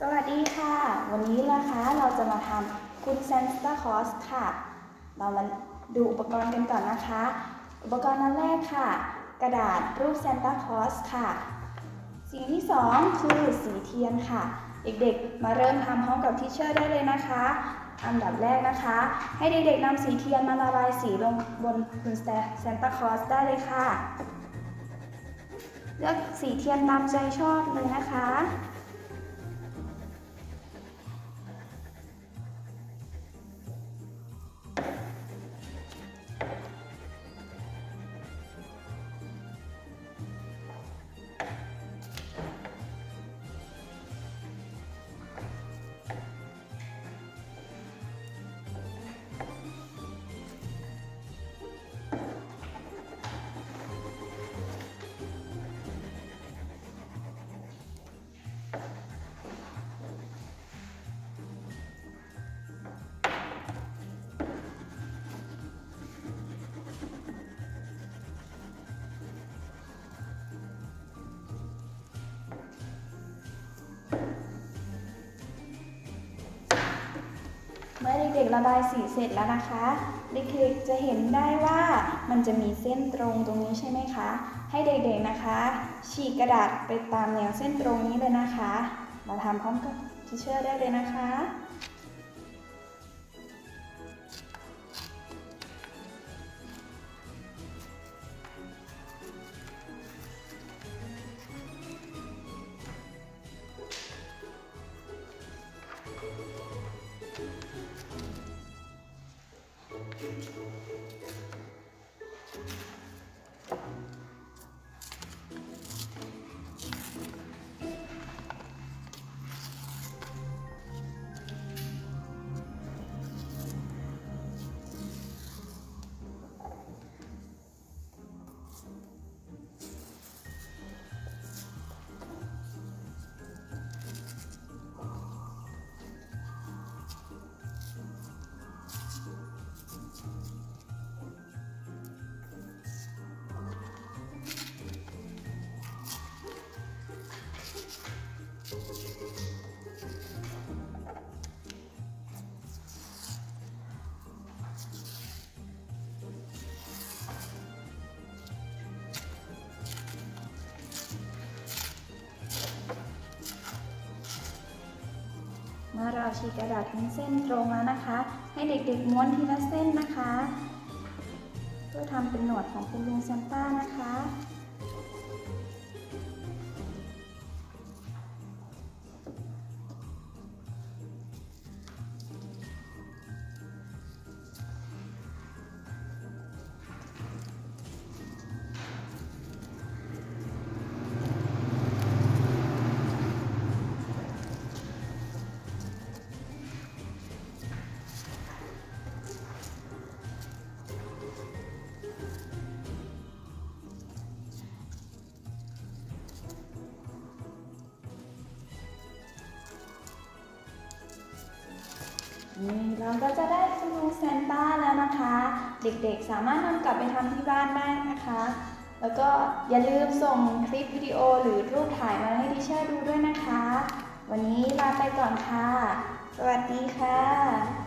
สวัสดีค่ะ วันนี้นะคะเราจะมาทำคุณซานตาคลอสค่ะ เรามาดูอุปกรณ์กันก่อนนะคะ อุปกรณ์อันแรกค่ะ กระดาษรูปซานตาคลอสค่ะ สิ่งที่สองคือสีเทียนค่ะ เด็กๆ มาเริ่มทำพร้อมกับ teacher ได้เลยนะคะ อันดับแรกนะคะ ให้เด็กๆนำสีเทียนมาระบายสีลงบนคุณซานตาคลอสได้เลยค่ะ เลือกสีเทียนตามใจชอบเลยนะคะ มื่อเด็กๆระบายสีเสร็จแล้วนะคะ เด็กๆจะเห็นได้ว่ามันจะมีเส้นตรงตรงนี้ใช่ไหมคะ ให้เด็กๆนะคะ ฉีกกระดาษไปตามแนวเส้นตรงนี้เลยนะคะ มาทำพร้อมกับทิเชอร์ได้เลยนะคะ เมื่อเราฉีกกระดาษเป็นเส้นตรงแล้วนะคะ ให้เด็กๆม้วนทีละเส้นนะคะ เพื่อทำเป็นหนวดของคุณลุงซานต้านะคะ เราก็จะได้คุณลุงซนต้าแล้วนะคะ เด็กๆสามารถนำกลับไปทำที่บ้านได้นะคะ แล้วก็อย่าลืมส่งคลิปวิดีโอหรือรูปถ่ายมาให้ดิเชอร์ดูด้วยนะคะ วันนี้ลาไปก่อนค่ะ สวัสดีค่ะ